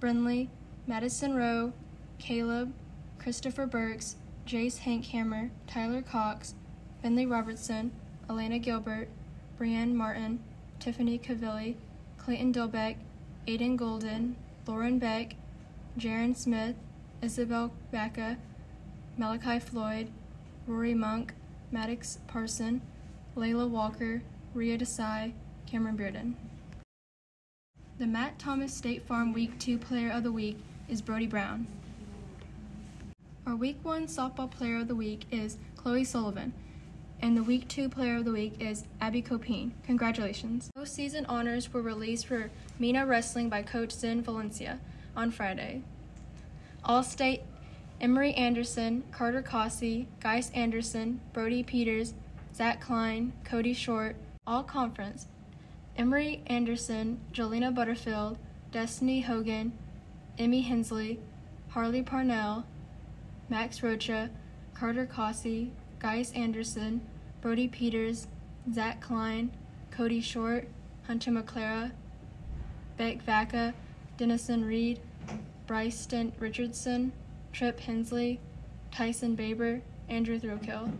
Brinley, Madison Rowe, Caleb, Christopher Burks, Jace Hankhammer, Tyler Cox, Finley Robertson, Elena Gilbert, Brianne Martin, Tiffany Cavilli, Clayton Dilbeck, Aiden Golden, Lauren Beck, Jaron Smith, Isabel Becca, Malachi Floyd, Rory Monk, Maddox Parson, Layla Walker, Ria Desai, Cameron Bearden. The Matt Thomas State Farm Week 2 Player of the Week is Brody Brown. Our Week 1 Softball Player of the Week is Chloe Sullivan, and the Week 2 Player of the Week is Abby Copine. Congratulations. Postseason honors were released for Mena Wrestling by Coach Zen Valencia on Friday. All State Emery Anderson, Carter Cossey, Geis Anderson, Brody Peters, Zach Klein, Cody Short, All Conference. Emery Anderson, Jolena Butterfield, Destiny Hogan, Emmy Hensley, Harley Parnell, Max Rocha, Carter Cossey, Geis Anderson, Brody Peters, Zach Klein, Cody Short, Hunter McClara, Beck Vaca, Dennison Reed, Bryce Richardson, Trip Hensley, Tyson Baber, Andrew Throkill.